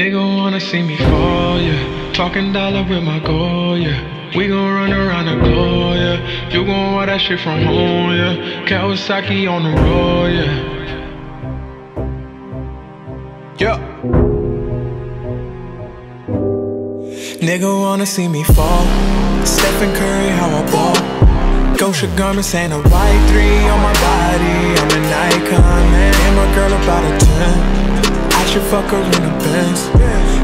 Nigga wanna see me fall, yeah. Talking dollar with my goal, yeah. We gon' run around the globe, yeah. You gon' want that shit from home, yeah. Kawasaki on the road, yeah. Yeah. Nigga wanna see me fall. Stephen Curry, how I ball. Gosha garments and a white three on my body. I'm an icon, man. And my girl about a 10. Should fuck her in the Benz.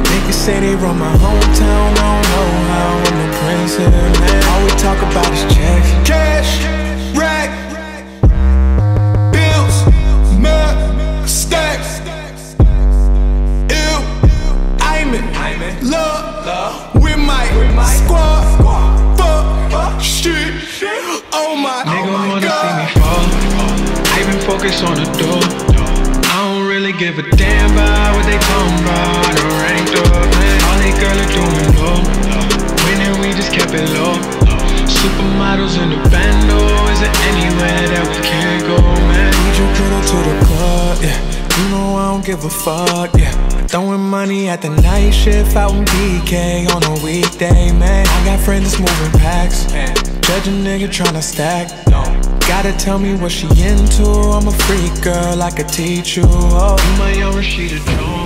Niggas say they run my hometown, I don't know how I'm the prince here, man. All we talk about is checks. Cash, rack, bills, mud, stacks. Ew, I'm in love with my squad. Fuck, shit, oh my, oh Nigga my wanna see me fall. I've been focused on the door. Really give a damn about what they talking about. I done ranked up, man. All they girls are doing low. Winning, we just kept it low. Supermodels in the bando. Is there anywhere that we can't go, man? Need your girl to the club, yeah. You know I don't give a fuck, yeah. Throwing money at the night shift out in BK on a weekday, man. I got friends that's moving packs. Judge a nigga tryna stack. Gotta tell me what she into. I'm a freak girl, I could teach you. Oh, my, you Rashida Jones.